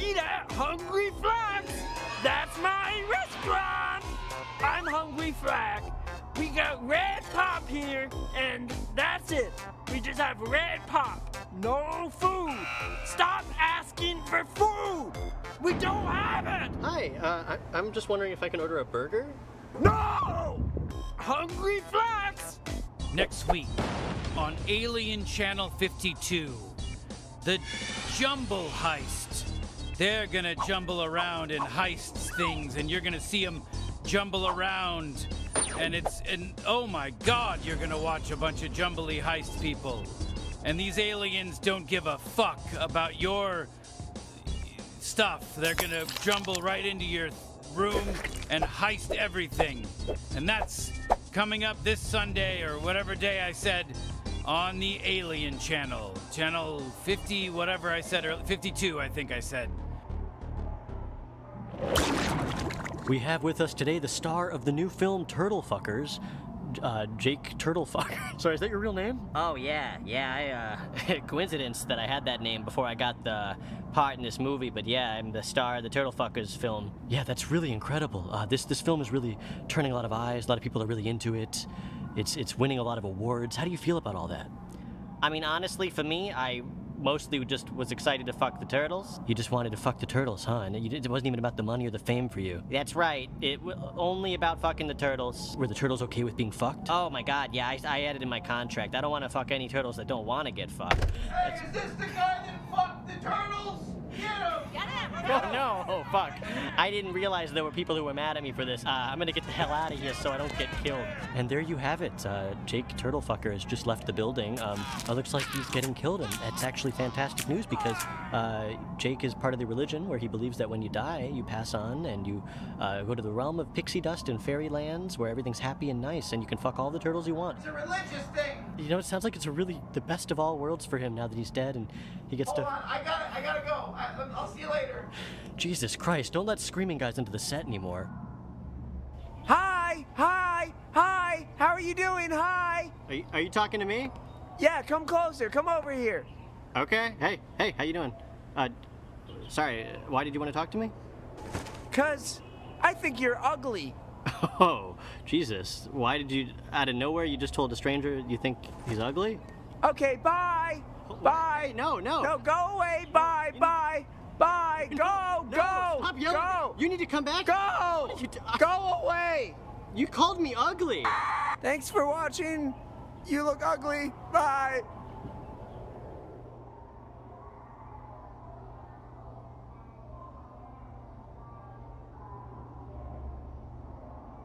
eat at Hungry Flax. That's my restaurant. I'm Hungry Flack. We got red pop here, and that's it. We just have red pop. No food. Stop asking for food. We don't have it. Hi, uh, I, I'm just wondering if I can order a burger? No! Hungry Flax! Next week on Alien Channel 52, the Jumble Heist. They're gonna jumble around and heist things, and you're gonna see them jumble around. And it's, and oh my god, you're gonna watch a bunch of jumbly heist people. And these aliens don't give a fuck about your stuff. They're gonna jumble right into your room and heist everything. And that's coming up this Sunday or whatever day I said on the Alien Channel. Channel 50, whatever I said, or 52, I think I said. We have with us today the star of the new film Turtle Fuckers, uh, Jake Turtlefucker. Sorry, is that your real name? Oh yeah, yeah. I uh, coincidence that I had that name before I got the part in this movie, but yeah, I'm the star of the Turtlefuckers film. Yeah, that's really incredible. Uh, this this film is really turning a lot of eyes. A lot of people are really into it. It's it's winning a lot of awards. How do you feel about all that? I mean, honestly, for me, I mostly just was excited to fuck the turtles. You just wanted to fuck the turtles, huh? And it wasn't even about the money or the fame for you. That's right. It was only about fucking the turtles. Were the turtles okay with being fucked? Oh my god, yeah, I, I added in my contract. I don't want to fuck any turtles that don't want to get fucked. Hey, fuck. I didn't realize there were people who were mad at me for this. Uh, I'm gonna get the hell out of here so I don't get killed. And there you have it. Uh, Jake Turtlefucker has just left the building. Um, it looks like he's getting killed, and that's actually fantastic news because uh, Jake is part of the religion where he believes that when you die, you pass on and you uh, go to the realm of pixie dust and fairy lands where everything's happy and nice, and you can fuck all the turtles you want. It's a religious thing. You know, it sounds like it's a really the best of all worlds for him now that he's dead, and he gets Hold to. on, I gotta, go. I, I'll see you later. Jesus Christ! Don't let screaming guys into the set anymore. Hi, hi, hi. How are you doing? Hi. Are you, are you talking to me? Yeah, come closer. Come over here. Okay. Hey, hey, how you doing? Uh, sorry. Why did you want to talk to me? Cause I think you're ugly. Oh, Jesus! Why did you, out of nowhere, you just told a stranger you think he's ugly? Okay, bye. Bye. No, no. No, go away. Bye, bye, bye. Go, No, go, Stop yelling. go, You need to come back. go. You Go away. You called me ugly. Thanks for watching. You look ugly. Bye.